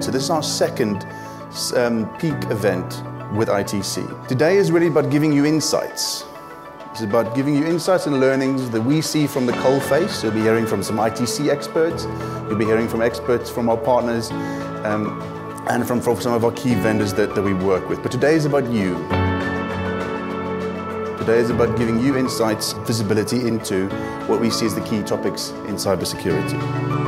So this is our second um, peak event with ITC. Today is really about giving you insights. It's about giving you insights and learnings that we see from the coal face. You'll be hearing from some ITC experts. You'll be hearing from experts from our partners um, and from, from some of our key vendors that, that we work with. But today is about you. Today is about giving you insights, visibility into what we see as the key topics in cybersecurity.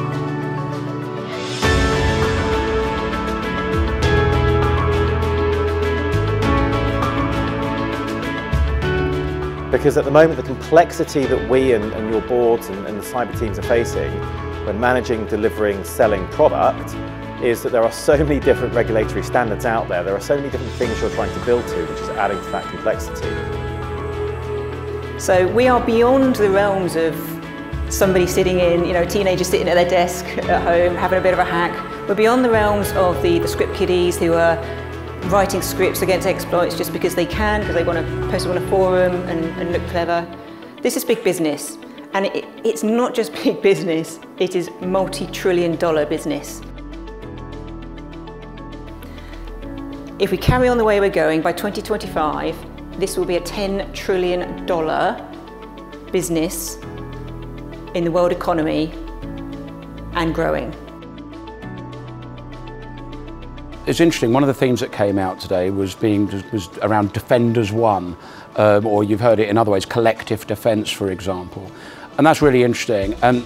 Because at the moment the complexity that we and, and your boards and, and the cyber teams are facing when managing, delivering, selling product is that there are so many different regulatory standards out there. There are so many different things you're trying to build to, which is adding to that complexity. So we are beyond the realms of somebody sitting in, you know, a teenager sitting at their desk at home having a bit of a hack. We're beyond the realms of the, the script kiddies who are writing scripts against exploits just because they can, because they want to post it on a forum and, and look clever. This is big business. And it, it's not just big business, it is multi-trillion dollar business. If we carry on the way we're going, by 2025, this will be a $10 trillion business in the world economy and growing. It's interesting, one of the themes that came out today was being was around Defenders One, um, or you've heard it in other ways, collective defence, for example. And that's really interesting. And,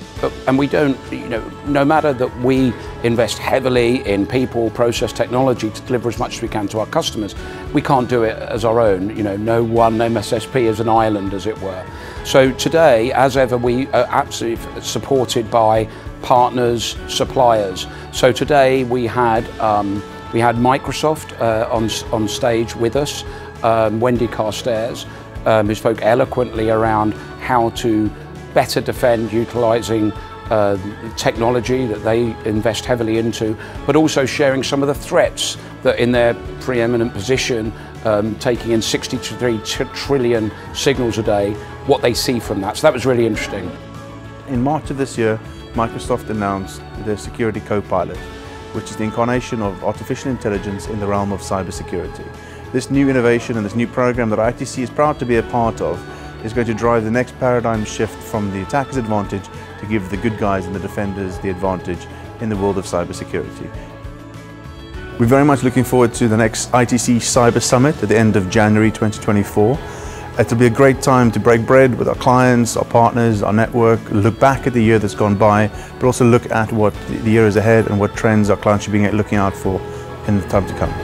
and we don't, you know, no matter that we invest heavily in people, process, technology to deliver as much as we can to our customers, we can't do it as our own. You know, no one MSSP is an island, as it were. So today, as ever, we are absolutely supported by partners, suppliers. So today we had, um, we had Microsoft uh, on, on stage with us, um, Wendy Carstairs, um, who spoke eloquently around how to better defend utilising uh, technology that they invest heavily into, but also sharing some of the threats that in their preeminent position, um, taking in 63 trillion signals a day, what they see from that. So that was really interesting. In March of this year, Microsoft announced their Security Copilot, which is the incarnation of artificial intelligence in the realm of cybersecurity. This new innovation and this new program that ITC is proud to be a part of is going to drive the next paradigm shift from the attacker's advantage to give the good guys and the defenders the advantage in the world of cybersecurity. We're very much looking forward to the next ITC Cyber Summit at the end of January 2024. It'll be a great time to break bread with our clients, our partners, our network, look back at the year that's gone by, but also look at what the year is ahead and what trends our clients should be looking out for in the time to come.